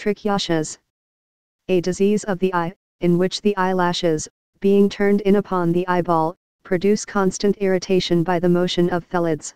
trichiasis, A disease of the eye, in which the eyelashes, being turned in upon the eyeball, produce constant irritation by the motion of felids.